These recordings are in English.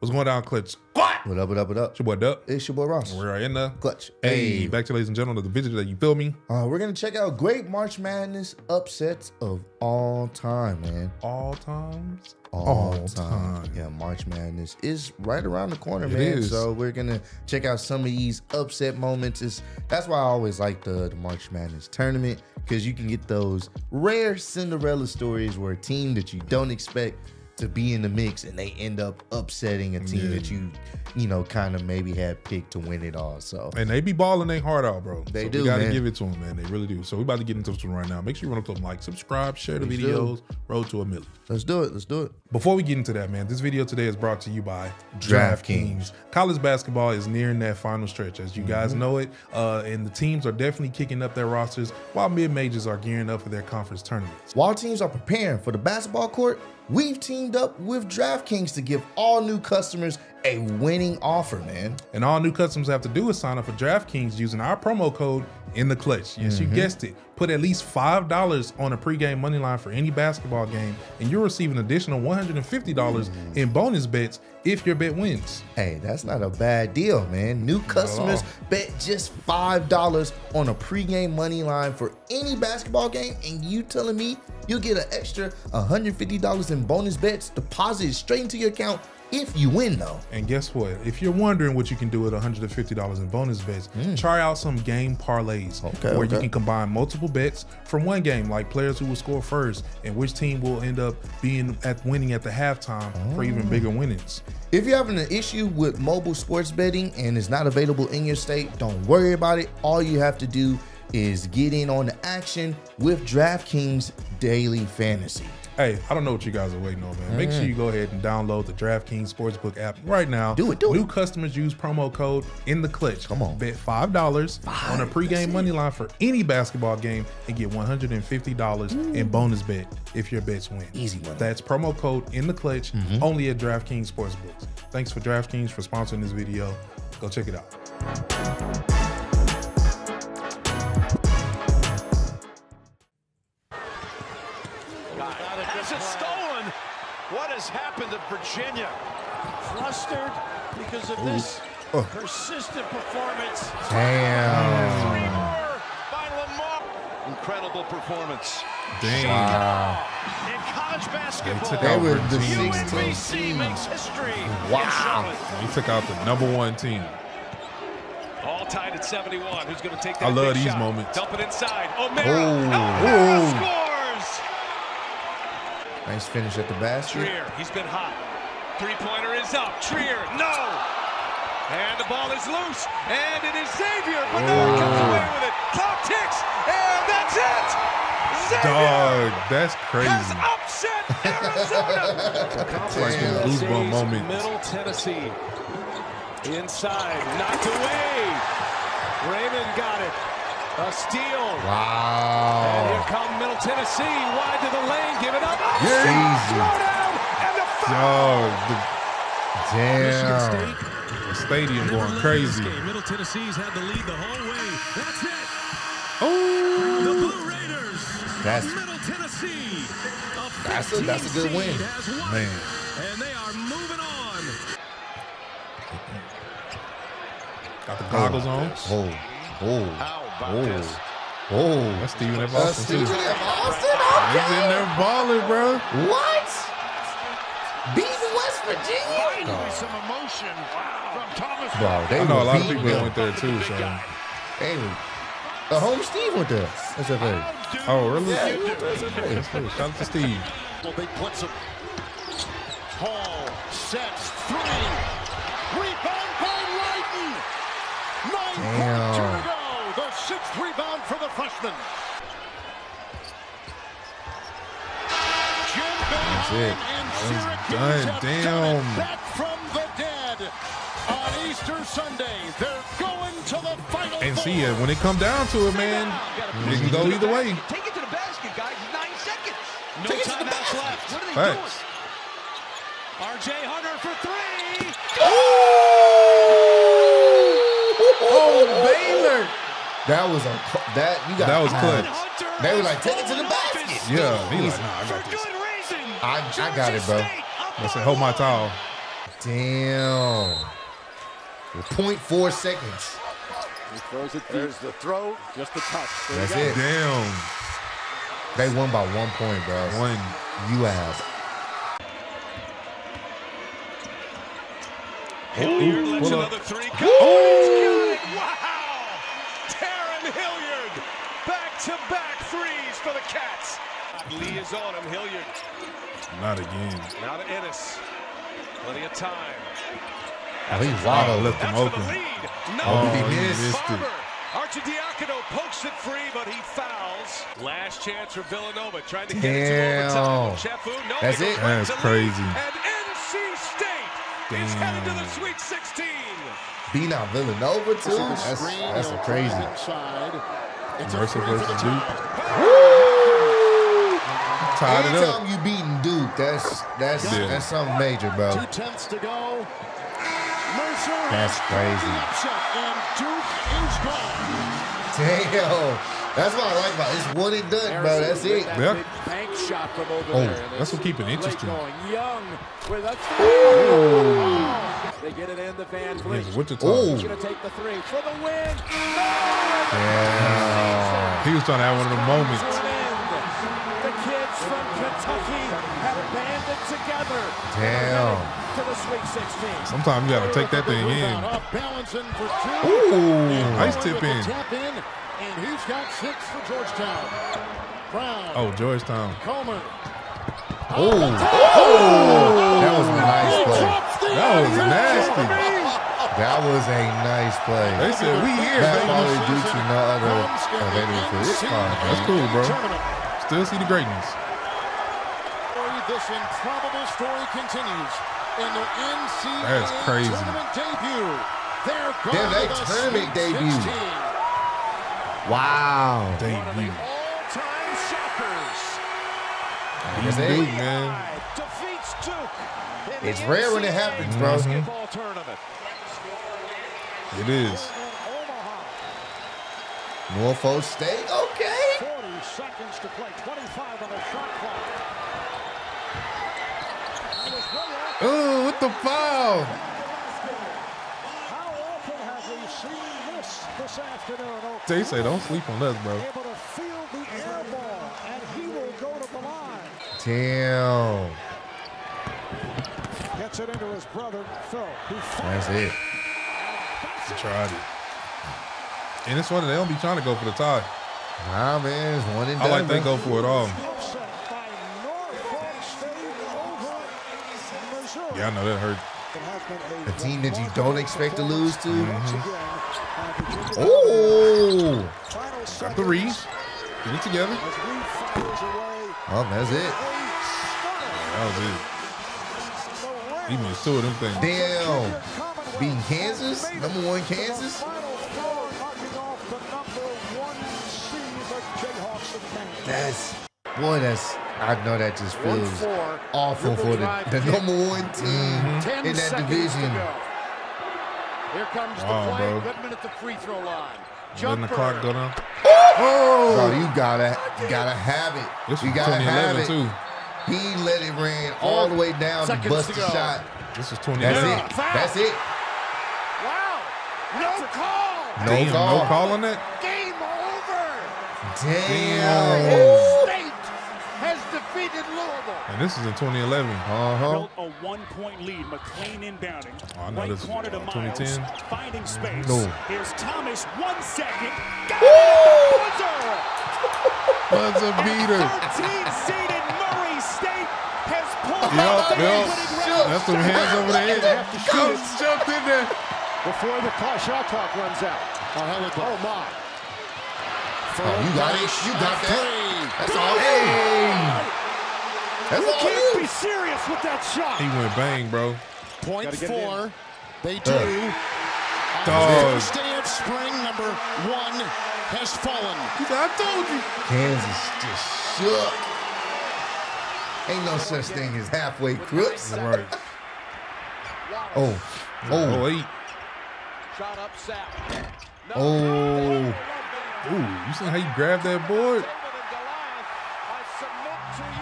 What's going down, Clutch? What? What up, what up, what up? It's your boy Duck. It's your boy Ross. We're in the Clutch. Hey, back to ladies and gentlemen of the visitor. You feel me? Uh, we're gonna check out great March Madness upsets of all time, man. All times. All, time. Yeah, March Madness is right around the corner, It man. is. So we're gonna check out some of these upset moments. Is that's why I always like the, the March Madness tournament because you can get those rare Cinderella stories where a team that you don't expect to be in the mix and they end up upsetting a team Yeah. that you, you know, kind of maybe had picked to win it all. So And they be balling their heart out, bro. They so do, We gotta man. give it to them, man. They really do. So we about to get into them right now. Make sure you run up to them, like, subscribe, share the videos. Road to a million. let's do it. Let's do it. Before we get into that, man, this video today is brought to you by DraftKings. DraftKings. College basketball is nearing that final stretch, as you guys Mm-hmm. know it, uh, and the teams are definitely kicking up their rosters, while mid majors are gearing up for their conference tournaments. While teams are preparing for the basketball court, we've teamed up with DraftKings to give all new customers a winning offer, man. And all new customers have to do is sign up for DraftKings using our promo code in the clutch. Yes, Mm-hmm. you guessed it. Put at least five dollars on a pregame money line for any basketball game, and you'll receive an additional one hundred and fifty dollars Mm. in bonus bets if your bet wins. Hey, that's not a bad deal, man. New customers bet just $5 on a pregame money line for any basketball game, and you telling me you'll get an extra $150 in bonus bets deposited straight into your account if you win, though. And guess what? If you're wondering what you can do with $150 in bonus bets, try out some game parlays Mm. Okay, where you can combine multiple bets from one game, like players who will score first and which team will end up being at winning at the halftime for even Oh. bigger winnings. If you're having an issue with mobile sports betting and it's not available in your state, don't worry about it. All you have to do is get in on the action with DraftKings Daily Fantasy. Hey, I don't know what you guys are waiting on, man. Make sure you go ahead and download the DraftKings Sportsbook app right now. Do it, do New it. customers use promo code in the clutch. Come on. Bet five dollars on a pregame money line for any basketball game and get one hundred and fifty dollars in bonus bet if your bets win. Easy money. That's promo code in the clutch Mm-hmm. only at DraftKings Sportsbooks. Thanks for DraftKings for sponsoring this video. Go check it out. Has it stolen? What has happened to Virginia? Flustered because of this Oh. persistent performance. Damn. Three more by Lamar. Incredible performance. Damn. In college basketball, took They out the Virginia. 16 UMBC makes history. Wow. Charlotte. He took out the number one team. All tied at 71. Who's going to take that I love these shot? moments. Dump it inside. O'Mara. Oh. O'Mara Oh. scores. Nice finish at the basket. Trier, he's been hot. Three-pointer is up. Trier, no. And the ball is loose. And it is Xavier. But no comes away with it. Clock ticks. And that's it. Xavier Dog, that's has crazy. upset Arizona. It's like a goosebump moment. Middle Tennessee. Inside, knocked away. Raymond got it. A steal. And here Wow. come Middle Tennessee. Wide to the lane. Give it up. Oh, yeah. Upset. Throwdown. And the foul. Dog, the Damn. The stadium going crazy. Middle Tennessee's had the lead the whole way. That's it. Oh, The Blue Raiders. That's- Middle Tennessee. That's a- that's a good win. Man. And they are moving on. Got the oh, goggles on. Oh, oh, How about oh, oh. That's Stephen F. Austin. Stephen F. Austin? He's in there balling, bro. What? Beating West Virginia? Finally, some emotion from Thomas. Bro, they I know a lot of people them. went there too, so. They. The home Steve went there. SFA. Oh, really? Yeah, he went to Shout out to Steve. Well, they blitz him. Hall sets three. Rebound by Lighton. Nine Damn. To go. Sixth rebound for the freshman. Jim That's it. And That done. Damn. it. Back from the dead. On Easter Sunday, they're going to the final And see, uh, when it come down to it, man, it can go either way. Take it to the basket, guys. Nine seconds. No Take it to the timeouts basket. left. What are they Facts. R.J. Hunter for three. Oh, That was a that you got. That was I- clutch. They were like, take it to the basket. his Yeah, stool he like, nah, I got this. I- I got it, bro. Georgia State up I said, hold my towel. Damn. With 0.4 seconds. He throws it. There's the throw. Just a touch. There That's it. Damn. They won by one point, bro. One. You have. Hilliard Ooh, lets pull another three go. He's got it. Wow! Darrun Hilliard. Back-to-back threes for the Cats. Lee is on him. Hilliard. Not again. Now to Ennis. Plenty of time. I he Oh, wobbled. left him open. the lead. No. Oh, he he missed. missed it. Barber. Archidiacono pokes it free, but he fouls. Last chance for Villanova, trying to get it to overtime. Damn. Chefu, no, That's it. That's crazy. And NC State is headed to the Sweet 16. Beat out Villanova, too. This is a That's, that's He'll a drive crazy. Inside. It's a Mercer three versus Duke. Tide. Tied it up. Anytime you beating Duke, that's that's Yeah. that's something major, bro. Two tenths to go. Mercer That's crazy. the upset, and Duke is gone. Damn. That's what I like about it. It's one and done, bro. That's it. Yeah. Bank shot from over Oh, there. and that's what keep it interesting. Going. Young with a three. They get it in the VanVleet. Against Wichita. Ooh. He's going to take the three for the win. Damn. He was trying to have one of the moments. To an end. The kids from Kentucky have banded together. Damn. To the Sweet 16. Sometimes you gotta take that thing in. Rebound Off balance in for two. Ooh. Nice tip in. Tap in, and he's got six for Georgetown. Brown. Oh, Georgetown. Comer. Oh. That was a nice play. That was nasty. That was a nice play. They said we here, That baby. probably due to no other. They didn't fine, That's cool, bro. Still see the greatness. This improbable story continues in their NCAA That's crazy. tournament debut. They're going Damn, they to the tournament debut. 16. Wow. Debut. All-time shockers. He's That's it. Man. Defeats Duke. It's rare when it happens, bro. Basketball tournament. It is. Norfolk State. Okay. 40 seconds to play. 25 on the shot clock. That was way off. Oh, what the foul? How often have we seen this this afternoon? They say don't sleep on us, bro. able to field the air ball, and he will go to the line. Damn. Gets it into his brother, Phil. That's it. They tried it. And it's funny, they don't be trying to go for the tie. Nah, man. It's one and I like they go for it all. upset by Norfolk State over Missouri. Yeah, I know that hurt. It has been A team that you don't expect to lose to. Uh, Oh. Got the Reese. Get it together. as Reed fires away. Oh, that's it. Stunner. That was it. He missed two of them things. Damn. Commonwealth Beating Kansas? Number one Kansas? Final four, knocking off the number one seed, the Jayhawks of Kansas. That's boy. That's I know that just feels awful for the, the number one mm-hmm. team Ten in that division. To. Here comes Wow, the play. bro. Goodman at the free throw line. Letting the clock go down. Oh! Oh! Bro, you gotta gotta have it. This you gotta have 2011 it. too. He let it ran all the way down to bust to the shot. This was That's 2011. it. That's it. Wow. No call. No Damn, call. no call on that? Game over. Damn. State has defeated Louisville. And this is in 2011. Uh-huh. built a one-point lead. McLean inbounding. Oh, I know right this is, corner to uh, Miles. 2010. Finding space. No. Here's Thomas. One second. Got it at the buzzer. Buzzer beater. 13-seeded Murray State has pulled Yup, out the yup. winning round. That's some hands over the head. Coach jumped in there. Before the clock, shot clock runs out. Oh, my. Oh, you got it. You got that. That's all. Hey. That's all Can't you. be serious with that shot. He went bang, bro. Point Gotta get it four. They do. Uh. Dog. First day of spring, number one has fallen. I told you. Kansas just shook. Ain't no such thing as halfway crooks. Right. Oh. Oh, Oh. eight. Shot up Sapp. Oh. Ooh, you see how you grabbed that board?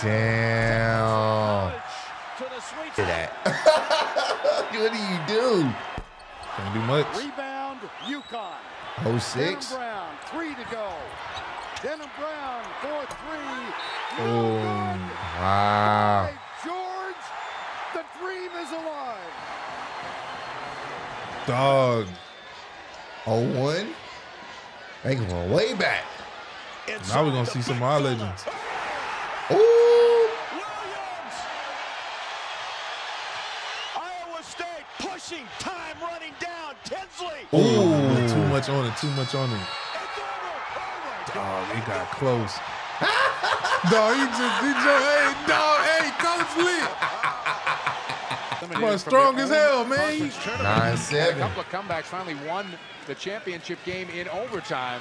Damn. To that. what do you do? Can't do much. Rebound, UConn. Oh Denham. Brown, three to go. Denham Brown for three. Oh, Wow. By George, the dream is alive. Dog. Oh one. They going way back. Now we're gonna see some of our legends. Ooh. Williams. Iowa State pushing, time running down. Tinsley. Ooh, too much on it. Too much on it. It's. Dog, it got close. dog, he just, he just, hey, dog, hey, Coach Lee. Boy, strong as hell, man. Nine A couple of comebacks finally won the championship game in overtime.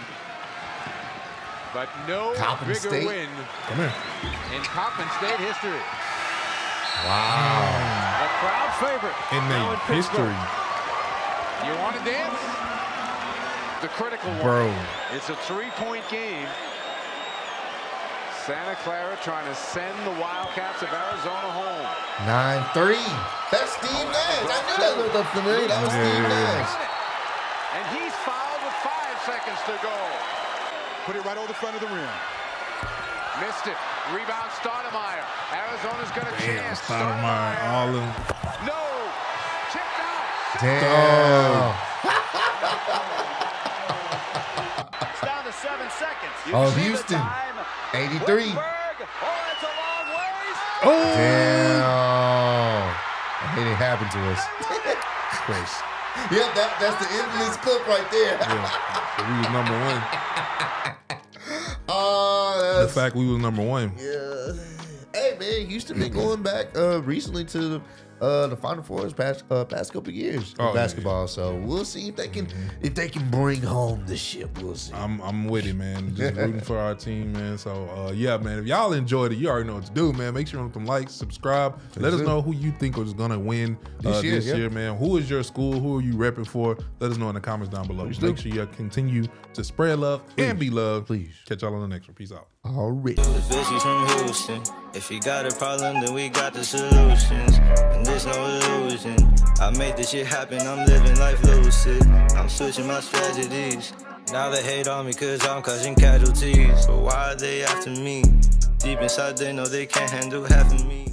But no Coppin bigger State. win Come here. in Coppin State history. Wow. The crowd favorite. In now their Pittsburgh. history, You want to dance? The critical one. bro. It's a three-point game. Santa Clara trying to send the Wildcats of Arizona home. Nine three. That's Steve Nash. I knew that looked up familiar. That was Yeah, Steve yeah, yeah. Nash. And he's fouled with five seconds to go. Put it right over the front of the rim. Missed it. Rebound Stoudamire. Arizona's got a Damn, chance. Stoudamire, all of them. No. Chipped out. Damn. It's down to seven seconds. You Oh, Houston. 83. Whittenburg. Oh, that's a long ways. Oh, Damn. I hate it happened to us. Chris. Yep, that, that's the infamous clip right there. Yeah, we was number one. Oh, The fact we was number one. Yeah. Hey man, Houston been going back uh recently to the uh the Final Four is past uh past couple years Oh, of yeah, basketball. So we'll see if they can if they can bring home the ship. We'll see. I'm I'm with it, man. Just rooting for our team, man. So uh, yeah, man. If y'all enjoyed it, you already know what to do, man. Make sure you them likes, subscribe. Let us it. know who you think is gonna win This uh, year, this yeah. year, man. Who is your school? Who are you repping for? Let us know in the comments down below. Make sure you continue to spread love and be loved. Please. Catch y'all on the next one. Peace out. Already. The from Houston. If you got a problem, then we got the solutions. There's no illusion. I made this shit happen, I'm living life lucid. I'm switching my strategies. Now they hate on me cause I'm causing casualties. But why are they after me? Deep inside, they know they can't handle half of me.